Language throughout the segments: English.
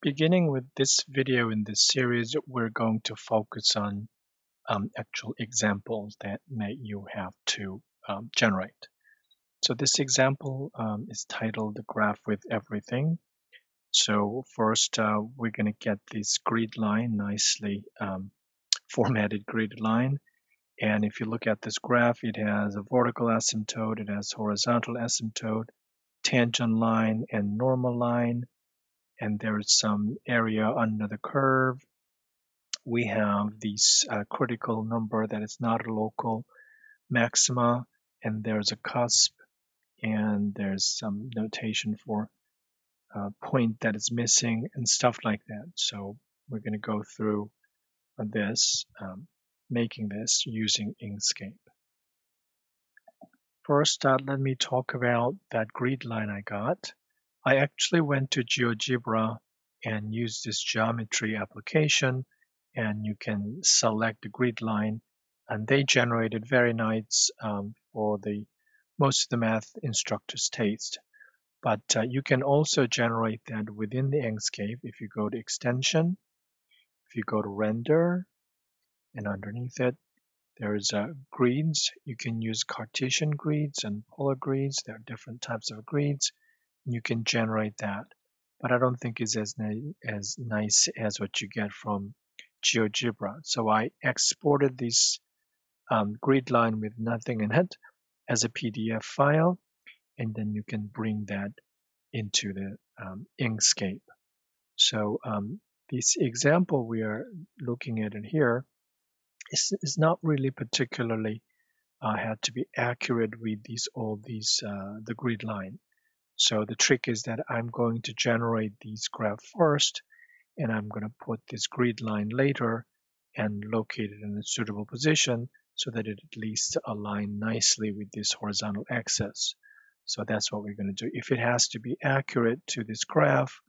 beginning with this video in this series, we're going to focus on um, actual examples that may you have to um, generate. So this example um, is titled the graph with everything. So first uh, we're going to get this grid line, nicely um, formatted grid line. And if you look at this graph, it has a vertical asymptote, it has horizontal asymptote, tangent line, and normal line and there's some area under the curve. We have this uh, critical number that is not a local maxima, and there's a cusp, and there's some notation for a point that is missing and stuff like that. So we're going to go through this, um, making this using Inkscape. First, uh, let me talk about that grid line I got. I actually went to GeoGebra and used this geometry application and you can select the grid line and they generated very nice um, for the most of the math instructors taste. But uh, you can also generate that within the Inkscape if you go to extension, if you go to render, and underneath it, there's uh, grids. You can use Cartesian grids and polar grids. There are different types of grids you can generate that. But I don't think it's as, as nice as what you get from GeoGebra. So I exported this um, grid line with nothing in it as a PDF file, and then you can bring that into the um, Inkscape. So um, this example we are looking at in here is, is not really particularly uh, had to be accurate with these all these uh, the grid line. So the trick is that I'm going to generate these graph first, and I'm going to put this grid line later and locate it in a suitable position so that it at least align nicely with this horizontal axis. So that's what we're going to do. If it has to be accurate to this graph,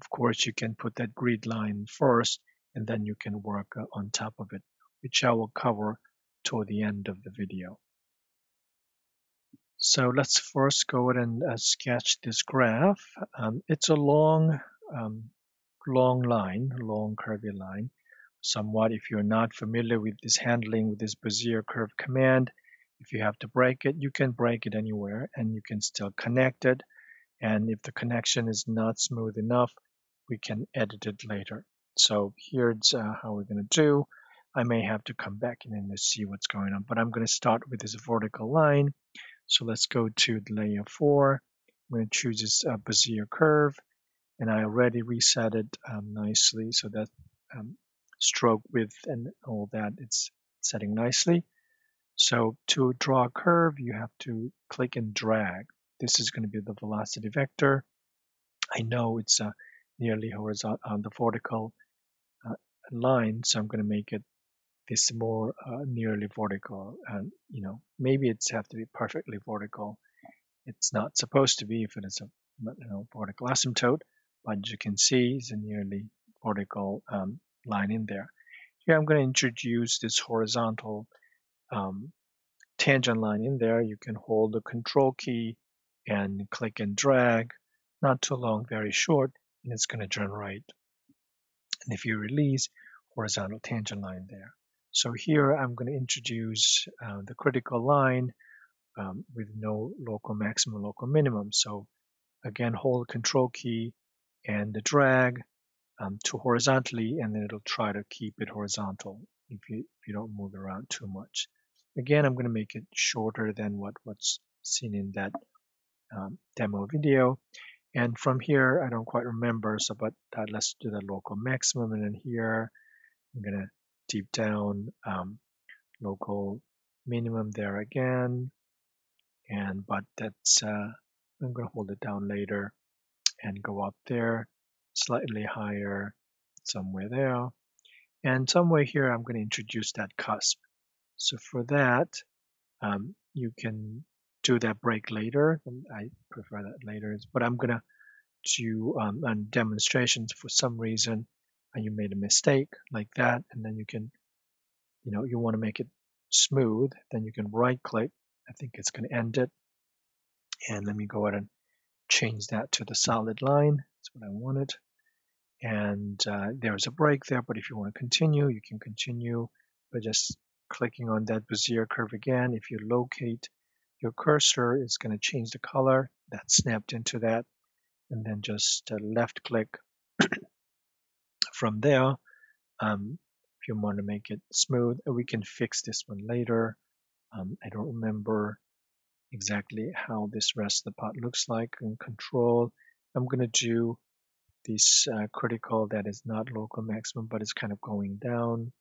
of course, you can put that grid line first, and then you can work uh, on top of it, which I will cover toward the end of the video. So let's first go ahead and uh, sketch this graph. Um, it's a long, um, long line, long curvy line. Somewhat, if you're not familiar with this handling with this Bezier curve command, if you have to break it, you can break it anywhere and you can still connect it. And if the connection is not smooth enough, we can edit it later. So here's uh, how we're going to do. I may have to come back in and see what's going on, but I'm going to start with this vertical line. So let's go to the layer 4. I'm going to choose this uh, Bezier curve, and I already reset it um, nicely so that um, stroke width and all that it's setting nicely. So to draw a curve, you have to click and drag. This is going to be the velocity vector. I know it's uh, nearly horizontal on the vertical uh, line, so I'm going to make it is more uh, nearly vertical and you know maybe it's have to be perfectly vertical. It's not supposed to be if it is a you know, vertical asymptote but you can see it's a nearly vertical um, line in there. Here I'm going to introduce this horizontal um, tangent line in there. You can hold the control key and click and drag. Not too long very short and it's going to generate and if you release horizontal tangent line there so here I'm going to introduce uh, the critical line um, with no local maximum, local minimum. So again, hold the control key and the drag um, to horizontally, and then it'll try to keep it horizontal if you, if you don't move around too much. Again, I'm going to make it shorter than what, what's seen in that um, demo video. And from here, I don't quite remember, so but uh, let's do the local maximum. And then here, I'm going to deep down um, local minimum there again. And but that's uh, I'm to hold it down later and go up there slightly higher somewhere there. And somewhere here I'm going to introduce that cusp. So for that, um, you can do that break later. I prefer that later, but I'm going to do um, on demonstrations for some reason and you made a mistake like that, and then you can, you know, you want to make it smooth, then you can right click. I think it's going to end it. And let me go ahead and change that to the solid line. That's what I wanted. and uh, there's a break there, but if you want to continue, you can continue by just clicking on that Bezier curve again. If you locate your cursor, it's going to change the color that's snapped into that, and then just uh, left click from there. Um, if you want to make it smooth, we can fix this one later. Um, I don't remember exactly how this rest of the part looks like in control. I'm going to do this uh, critical that is not local maximum, but it's kind of going down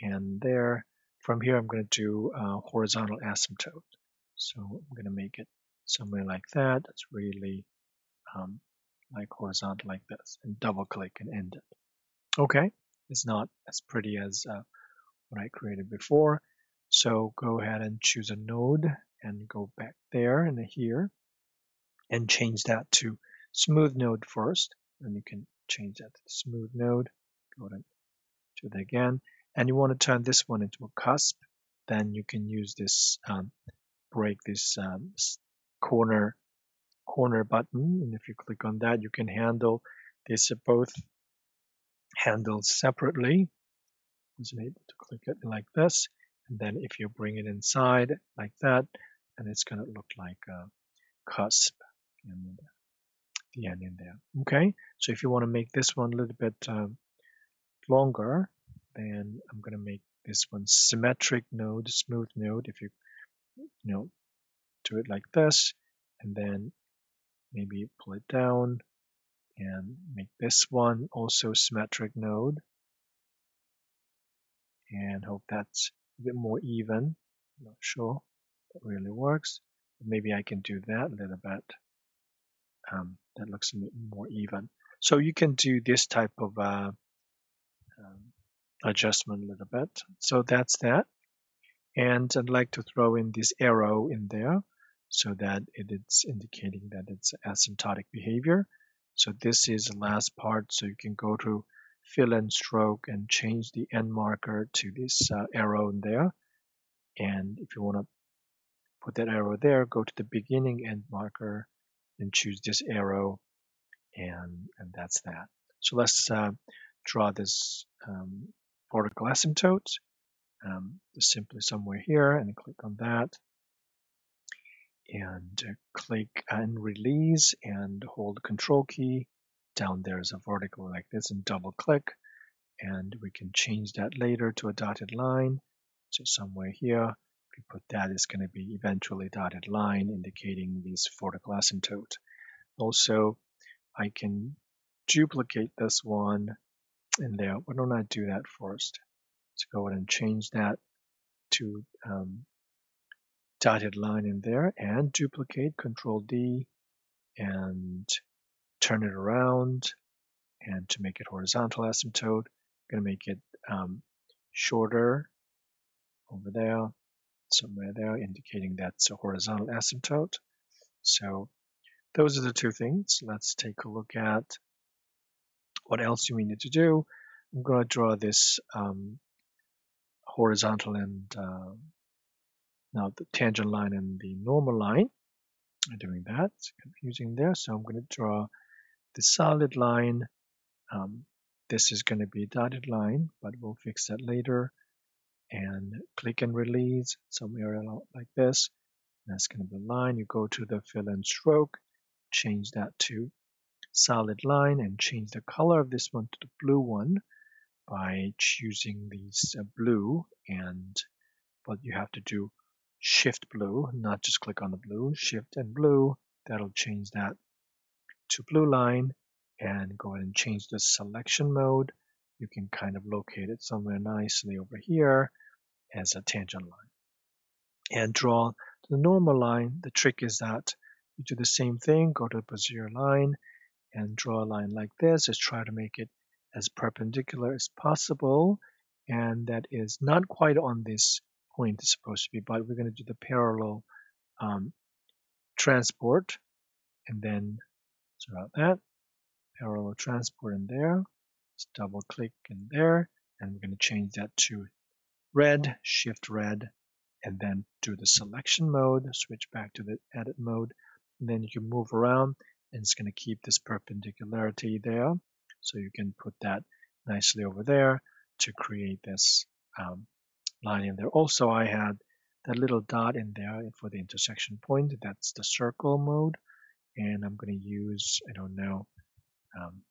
and there. From here, I'm going to do uh, horizontal asymptote. So I'm going to make it somewhere like that. It's really um, like horizontal like this and double click and end it. Okay, it's not as pretty as uh, what I created before. So go ahead and choose a node and go back there and here and change that to smooth node first. And you can change that to smooth node. Go ahead and do that again. And you want to turn this one into a cusp. Then you can use this um, break this um, corner corner button. And if you click on that, you can handle this both handles separately. Was able to click it like this. And then if you bring it inside like that, and it's going to look like a cusp and the end in there. Okay, so if you want to make this one a little bit um, longer, then I'm going to make this one symmetric node, smooth node. If you, you know, do it like this, and then maybe pull it down and make this one also symmetric node and hope that's a bit more even. I'm not sure that really works. Maybe I can do that a little bit. Um, that looks a bit more even. So you can do this type of uh, um, adjustment a little bit. So that's that. And I'd like to throw in this arrow in there so that it is indicating that it's asymptotic behavior. So this is the last part. So you can go to fill and stroke and change the end marker to this uh, arrow in there. And if you want to put that arrow there, go to the beginning end marker and choose this arrow. And, and that's that. So let's uh, draw this um, vertical asymptote. Um, just simply somewhere here and click on that and click and release and hold control key. Down there is a vertical like this and double click and we can change that later to a dotted line. So somewhere here, if put that, it's going to be eventually dotted line indicating this vertical asymptote. Also, I can duplicate this one in there. Why don't I do that first? Let's go ahead and change that to um, dotted line in there and duplicate control D and turn it around. And to make it horizontal asymptote I'm going to make it um, shorter over there somewhere there indicating that's a horizontal asymptote. So those are the two things. Let's take a look at what else do we need to do. I'm going to draw this um, horizontal and uh, now the tangent line and the normal line are doing that. It's confusing there. So I'm going to draw the solid line. Um, this is going to be a dotted line, but we'll fix that later. And click and release some area like this. That's going to be a line. You go to the fill and stroke, change that to solid line and change the color of this one to the blue one by choosing these uh, blue and what you have to do shift blue, not just click on the blue, shift and blue. That'll change that to blue line and go ahead and change the selection mode. You can kind of locate it somewhere nicely over here as a tangent line. And draw the normal line. The trick is that you do the same thing, go to the Bezier line and draw a line like this. Just try to make it as perpendicular as possible. And that is not quite on this point is supposed to be, but we're going to do the parallel um, transport and then sort out that parallel transport in there. Let's double click in there and we're going to change that to red, shift red, and then do the selection mode, switch back to the edit mode, and then you can move around and it's going to keep this perpendicularity there. So you can put that nicely over there to create this um, line in there. Also, I had that little dot in there for the intersection point. That's the circle mode. And I'm going to use, I don't know, um,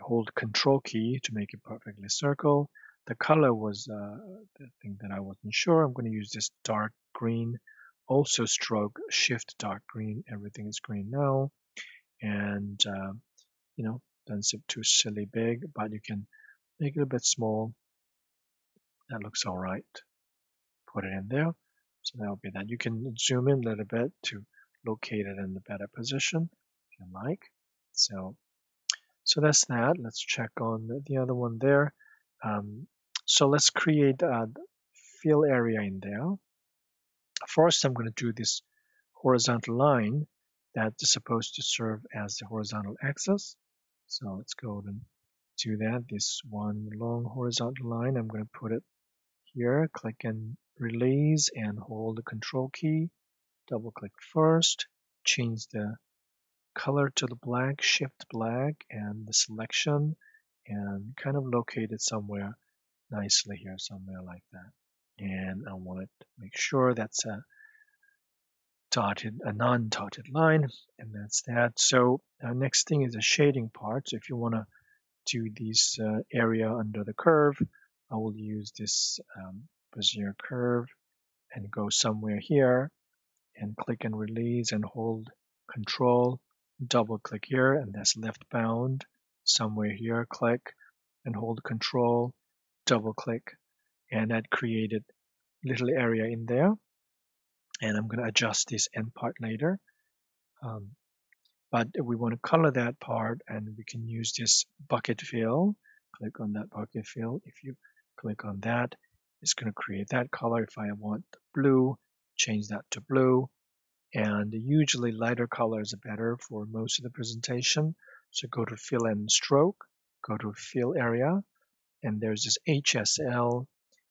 hold control key to make it perfectly circle. The color was uh, the thing that I wasn't sure. I'm going to use this dark green. Also stroke shift dark green. Everything is green now. And, uh, you know, don't zip too silly big, but you can make it a bit small. That looks all right. Put it in there. So that will be that. You can zoom in a little bit to locate it in the better position if you like. So, so that's that. Let's check on the other one there. Um, so let's create a fill area in there. First, I'm going to do this horizontal line that is supposed to serve as the horizontal axis. So let's go and do that. This one long horizontal line, I'm going to put it here, click and release and hold the control key. Double click first, change the color to the black, shift black and the selection and kind of locate it somewhere nicely here, somewhere like that. And I want to make sure that's a dotted, a non-dotted line, and that's that. So uh, next thing is the shading part. So if you want to do this uh, area under the curve, I will use this um, Bezier curve and go somewhere here and click and release and hold control, double click here and that's left bound. Somewhere here, click and hold control, double click and that created little area in there. And I'm going to adjust this end part later. Um, but we want to color that part and we can use this bucket fill. Click on that bucket fill. If you click on that, it's going to create that color. If I want blue, change that to blue. And usually lighter colors are better for most of the presentation. So go to fill and stroke, go to fill area, and there's this HSL,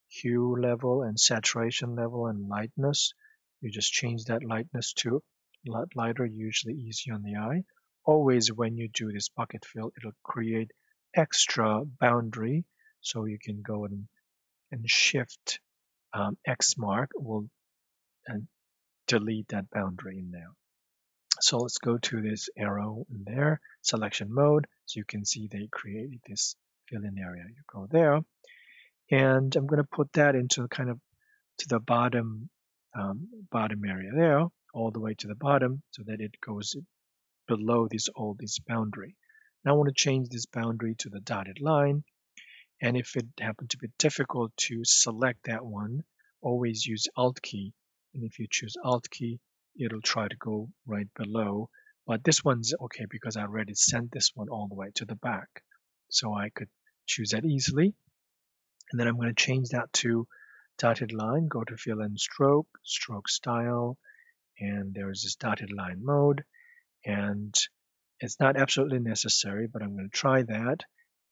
hue level and saturation level and lightness. You just change that lightness to a lot lighter, usually easy on the eye. Always when you do this bucket fill, it'll create extra boundary. So you can go and, and shift um, X mark will and delete that boundary in there. So let's go to this arrow in there, selection mode. So you can see they created this fill-in area. You go there, and I'm going to put that into kind of to the bottom um, bottom area there, all the way to the bottom, so that it goes below this all this boundary. Now I want to change this boundary to the dotted line, and if it happened to be difficult to select that one, always use Alt key and if you choose Alt key, it'll try to go right below. But this one's okay because I already sent this one all the way to the back. So I could choose that easily. And then I'm going to change that to dotted line, go to fill and stroke, stroke style, and there's this dotted line mode. And it's not absolutely necessary, but I'm going to try that.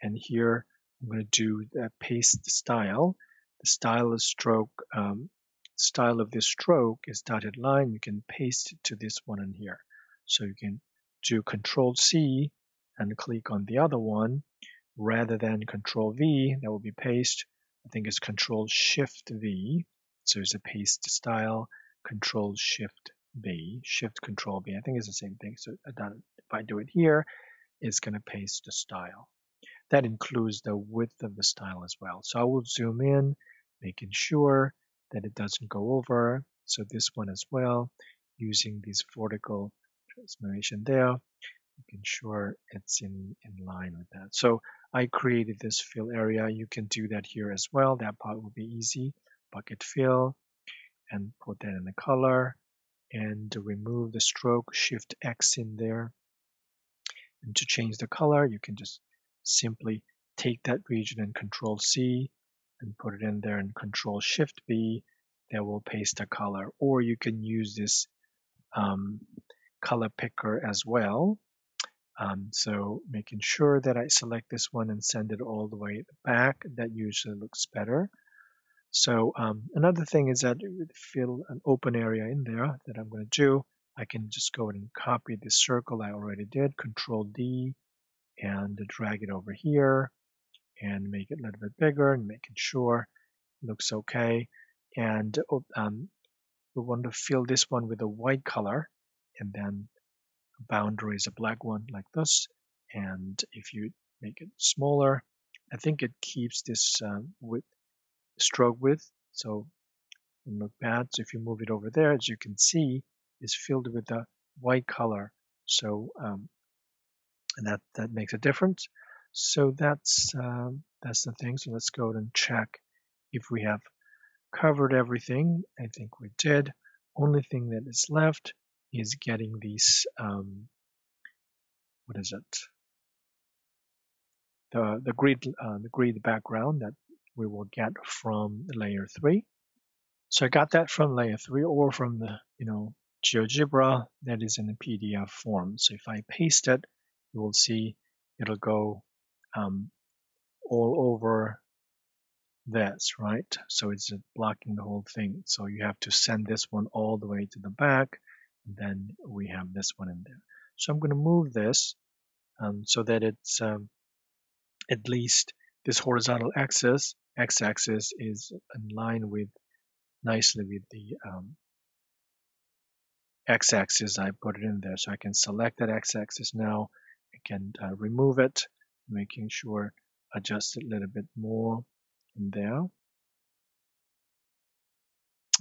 And here I'm going to do the paste style. The style is stroke um, style of this stroke is dotted line, you can paste it to this one in here. So you can do Control C and click on the other one rather than Control V, that will be paste. I think it's Control Shift V. So it's a paste style, Control Shift B, Shift Control B. I think it's the same thing. So if I do it here, it's going to paste the style. That includes the width of the style as well. So I will zoom in, making sure that it doesn't go over. So this one as well, using this vertical transformation there, making sure it's in, in line with that. So I created this fill area. You can do that here as well. That part will be easy. Bucket fill and put that in the color and remove the stroke, shift X in there. And to change the color, you can just simply take that region and control C and put it in there and control shift B that will paste a color. Or you can use this um, color picker as well. Um, so making sure that I select this one and send it all the way back that usually looks better. So um, another thing is that fill an open area in there that I'm going to do I can just go and copy this circle I already did control D and drag it over here and make it a little bit bigger and making sure it looks okay. And oh, um, we want to fill this one with a white color and then boundary is a black one like this. And if you make it smaller, I think it keeps this um, width, stroke width. So look bad. So if you move it over there, as you can see, it's filled with a white color. So um, and that that makes a difference. So that's um, that's the thing. So let's go and check if we have covered everything. I think we did. Only thing that is left is getting these. Um, what is it? The the grid uh, the grid background that we will get from layer three. So I got that from layer three or from the you know GeoGebra that is in the PDF form. So if I paste it, you will see it'll go um, all over this, right? So it's blocking the whole thing. So you have to send this one all the way to the back. And then we have this one in there. So I'm going to move this um, so that it's um, at least this horizontal axis, x-axis, is in line with nicely with the um, x-axis. I put it in there, so I can select that x-axis now. I can uh, remove it, making sure adjust it a little bit more in there.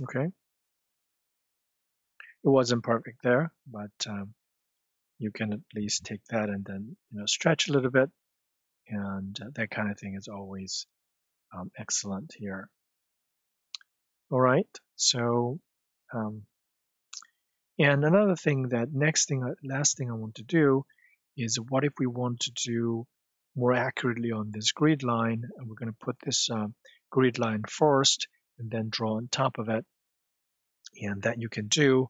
Okay. It wasn't perfect there, but um, you can at least take that and then you know stretch a little bit, and uh, that kind of thing is always um, excellent here. All right, so um, and another thing that next thing, last thing I want to do is what if we want to do more accurately on this grid line. And we're going to put this uh, grid line first and then draw on top of it. And that you can do.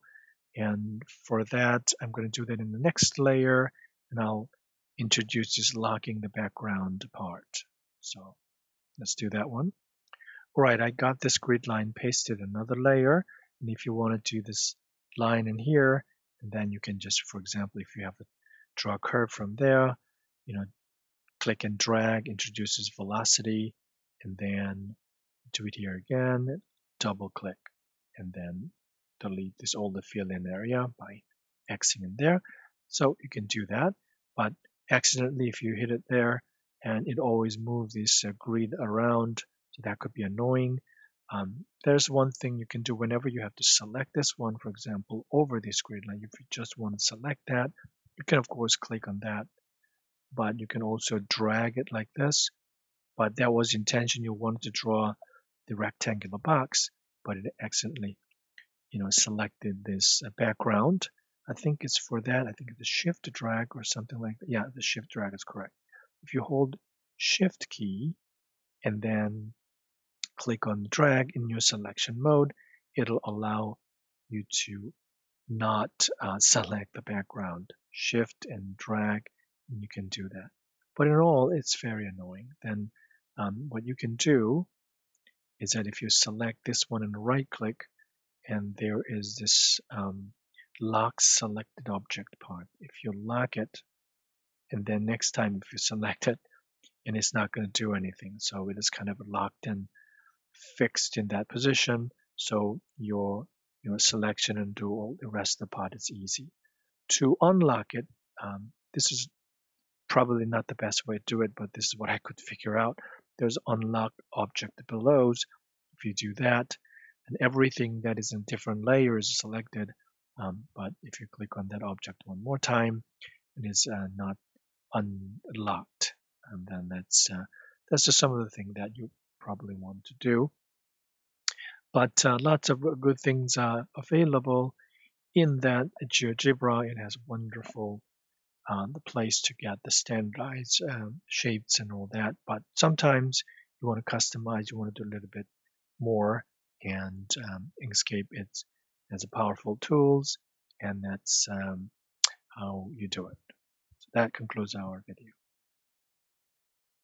And for that, I'm going to do that in the next layer. And I'll introduce this locking the background part. So let's do that one. All right, I got this grid line pasted another layer. And if you want to do this line in here, and then you can just, for example, if you have a draw a curve from there, you know, click and drag introduces velocity and then do it here again, double click and then delete this the fill in area by Xing in there. So you can do that, but accidentally if you hit it there and it always moves this uh, grid around, so that could be annoying. Um, there's one thing you can do whenever you have to select this one, for example, over this grid line. If you just want to select that, you can of course click on that but you can also drag it like this. But that was intention. You wanted to draw the rectangular box, but it accidentally, you know, selected this uh, background. I think it's for that. I think the shift drag or something like that. Yeah, the shift drag is correct. If you hold shift key and then click on drag in your selection mode, it'll allow you to not uh, select the background. Shift and drag you can do that. But in all, it's very annoying. Then um, what you can do is that if you select this one and right click, and there is this um, lock selected object part. If you lock it, and then next time if you select it, and it's not going to do anything. So it is kind of locked and fixed in that position. So your your selection and do all the rest of the part is easy. To unlock it, um, this is probably not the best way to do it, but this is what I could figure out. There's unlock object below. If you do that, and everything that is in different layers is selected. Um, but if you click on that object one more time, it is uh, not unlocked. And then that's uh, that's just some of the things that you probably want to do. But uh, lots of good things are available in that GeoGebra. It has wonderful uh, the place to get the standardized um, shapes and all that. But sometimes you want to customize, you want to do a little bit more, and um, Inkscape it's has a powerful tools, and that's um, how you do it. So that concludes our video.